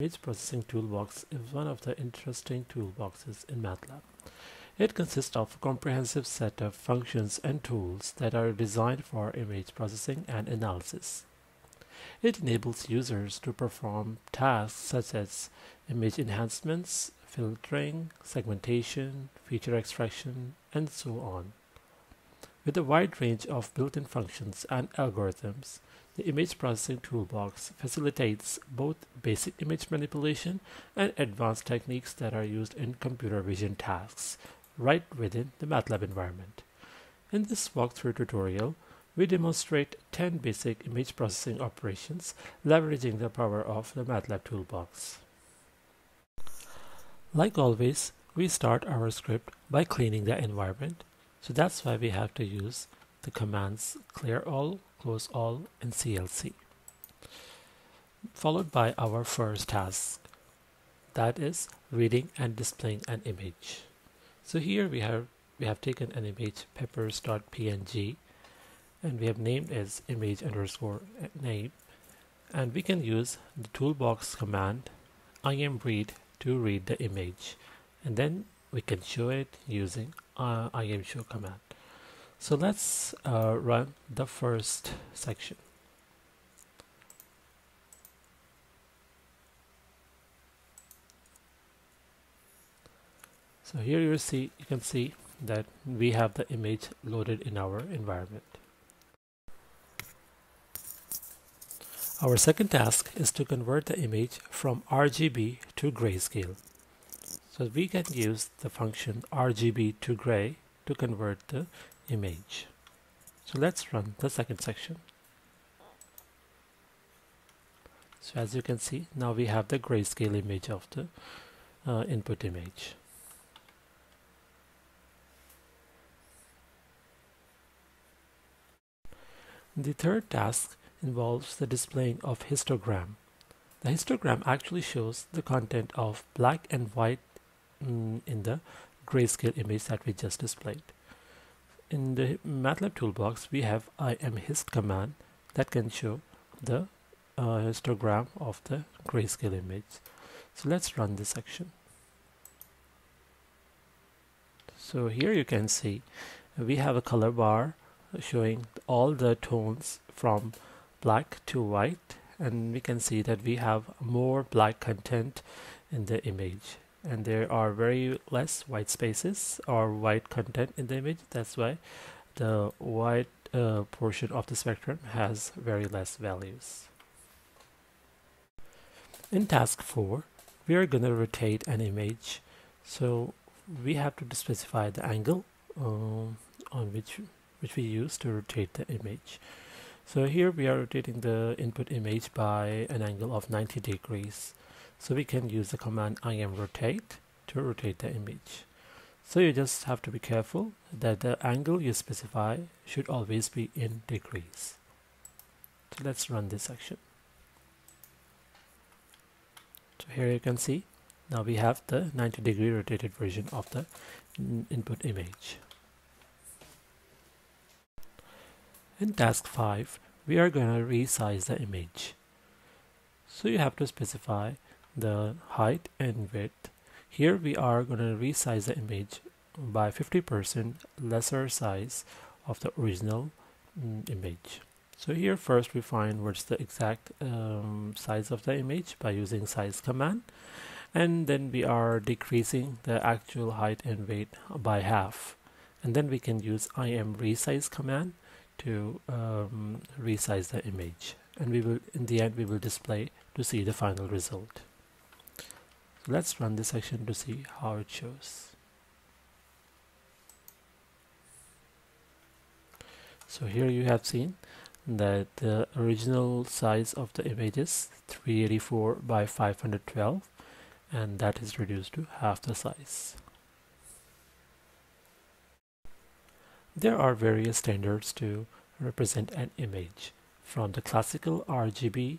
Image Processing Toolbox is one of the interesting toolboxes in MATLAB. It consists of a comprehensive set of functions and tools that are designed for image processing and analysis. It enables users to perform tasks such as image enhancements, filtering, segmentation, feature extraction, and so on. With a wide range of built-in functions and algorithms, the image processing toolbox facilitates both basic image manipulation and advanced techniques that are used in computer vision tasks right within the MATLAB environment. In this walkthrough tutorial, we demonstrate 10 basic image processing operations leveraging the power of the MATLAB toolbox. Like always, we start our script by cleaning the environment, so that's why we have to use the commands clear all close all in CLC followed by our first task. That is reading and displaying an image. So here we have we have taken an image peppers.png and we have named as image underscore name. And we can use the toolbox command imread to read the image. And then we can show it using uh, imshow command so let's uh, run the first section. So here you see you can see that we have the image loaded in our environment. Our second task is to convert the image from RGB to grayscale. So we can use the function RGB to gray to convert the image. So let's run the second section. So as you can see, now we have the grayscale image of the uh, input image. The third task involves the displaying of histogram. The histogram actually shows the content of black and white mm, in the grayscale image that we just displayed in the MATLAB toolbox we have imhist command that can show the uh, histogram of the grayscale image. So let's run this section. So here you can see we have a color bar showing all the tones from black to white and we can see that we have more black content in the image and there are very less white spaces or white content in the image. That's why the white uh, portion of the spectrum has very less values. In task 4 we are going to rotate an image. So we have to specify the angle um, on which which we use to rotate the image. So here we are rotating the input image by an angle of 90 degrees so we can use the command im rotate to rotate the image. So you just have to be careful that the angle you specify should always be in degrees. So let's run this section. So here you can see now we have the 90 degree rotated version of the input image. In task 5 we are going to resize the image. So you have to specify the height and width. Here we are going to resize the image by 50% lesser size of the original mm, image. So here first we find what's the exact um, size of the image by using size command and then we are decreasing the actual height and weight by half and then we can use im resize command to um, resize the image and we will in the end we will display to see the final result let's run this section to see how it shows. So here you have seen that the original size of the image is 384 by 512 and that is reduced to half the size. There are various standards to represent an image from the classical RGB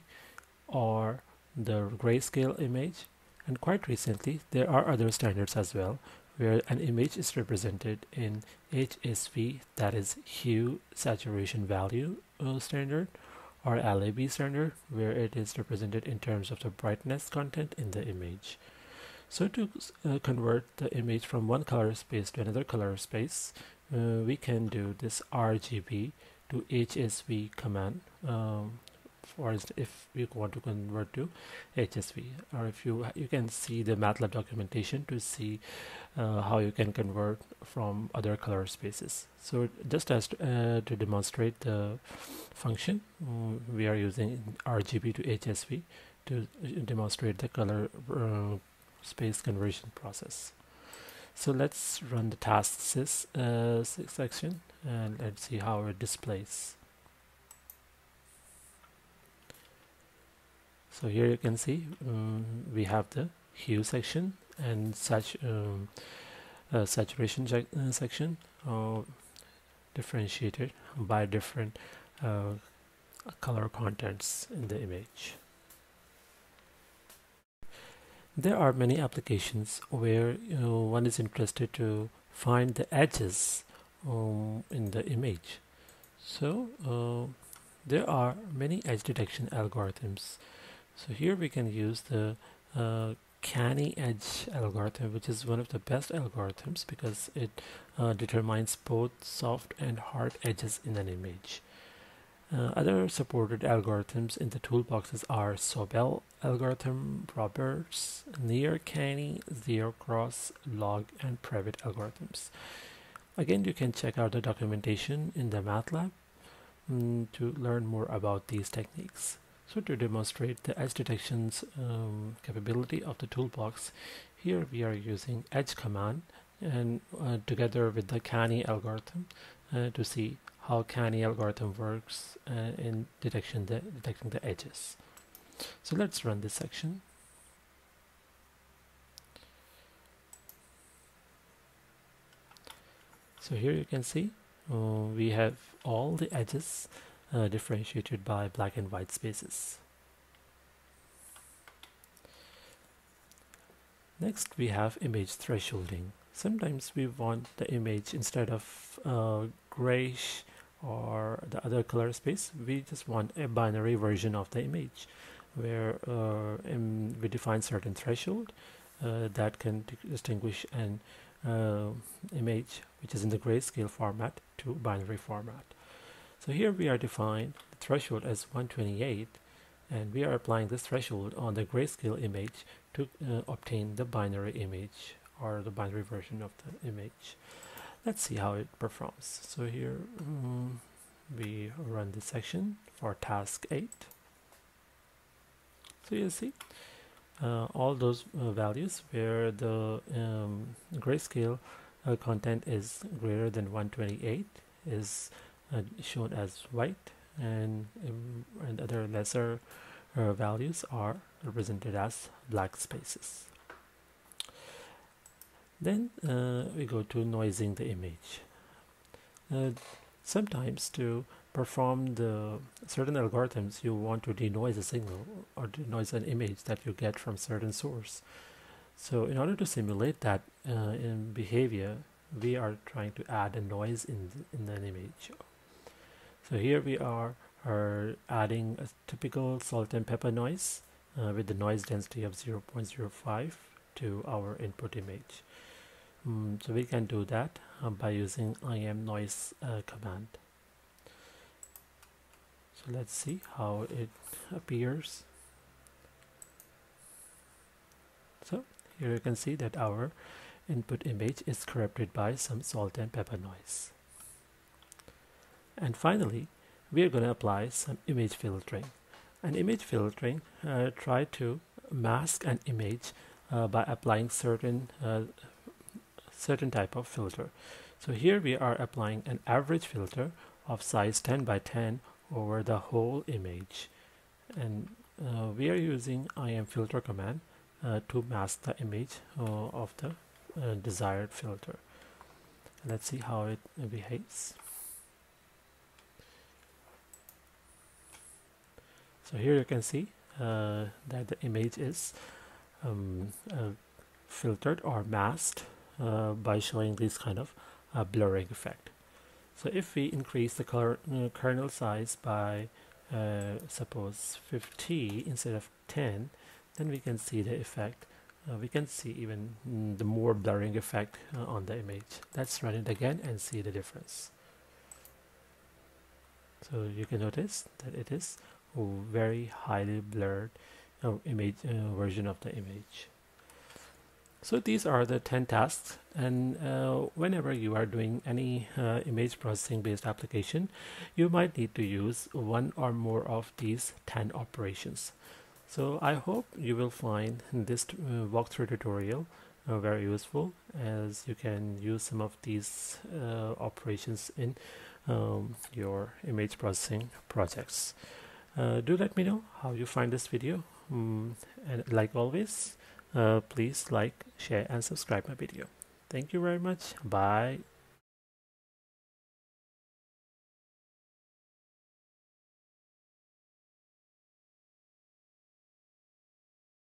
or the grayscale image and quite recently, there are other standards as well, where an image is represented in HSV, that is hue saturation value standard, or LAB standard where it is represented in terms of the brightness content in the image. So to uh, convert the image from one color space to another color space, uh, we can do this RGB to HSV command um, instance if you want to convert to HSV or if you you can see the MATLAB documentation to see uh, how you can convert from other color spaces. So just as to, uh, to demonstrate the function we are using RGB to HSV to demonstrate the color uh, space conversion process. So let's run the tasks uh, section and let's see how it displays so here you can see um, we have the hue section and such um, uh, saturation uh, section uh, differentiated by different uh, color contents in the image. There are many applications where you know, one is interested to find the edges um, in the image. So uh, there are many edge detection algorithms so here we can use the uh, canny edge algorithm which is one of the best algorithms because it uh, determines both soft and hard edges in an image. Uh, other supported algorithms in the toolboxes are Sobel algorithm, Roberts, Near Canny, Zero Cross, Log, and Prewitt algorithms. Again, you can check out the documentation in the MATLAB um, to learn more about these techniques. So to demonstrate the edge detections um, capability of the toolbox, here we are using edge command and uh, together with the Canny algorithm uh, to see how Canny algorithm works uh, in detection the, detecting the edges. So let's run this section. So here you can see uh, we have all the edges uh, differentiated by black and white spaces. Next we have image thresholding. Sometimes we want the image instead of uh, grayish or the other color space, we just want a binary version of the image where uh, we define certain threshold uh, that can distinguish an uh, image which is in the grayscale format to binary format. So here we are defined the threshold as 128 and we are applying this threshold on the grayscale image to uh, obtain the binary image or the binary version of the image. Let's see how it performs. So here um, we run this section for task 8. So you see uh, all those uh, values where the um, grayscale uh, content is greater than 128 is uh, shown as white and, um, and other lesser uh, values are represented as black spaces. Then uh, we go to noising the image. Uh, sometimes to perform the certain algorithms you want to denoise a signal or denoise an image that you get from certain source. So in order to simulate that uh, in behavior, we are trying to add a noise in, in an image so here we are, are adding a typical salt and pepper noise uh, with the noise density of 0.05 to our input image. Um, so we can do that uh, by using im noise uh, command. So let's see how it appears. So here you can see that our input image is corrupted by some salt and pepper noise. And finally, we are going to apply some image filtering. And image filtering uh, try to mask an image uh, by applying certain uh, certain type of filter. So here we are applying an average filter of size 10 by 10 over the whole image. And uh, we are using im filter command uh, to mask the image uh, of the desired filter. Let's see how it behaves. So here you can see uh, that the image is um, uh, filtered or masked uh, by showing this kind of uh, blurring effect. So if we increase the uh, kernel size by uh, suppose 50 instead of 10 then we can see the effect. We can see even mm, the more blurring effect on the image. Let's run it again and see the difference. So you can notice that it is very highly blurred uh, image uh, version of the image so these are the 10 tasks and uh, whenever you are doing any uh, image processing based application you might need to use one or more of these 10 operations so I hope you will find this uh, walkthrough tutorial uh, very useful as you can use some of these uh, operations in um, your image processing projects. Uh, do let me know how you find this video. Um, and like always uh, please like share and subscribe my video. Thank you very much. Bye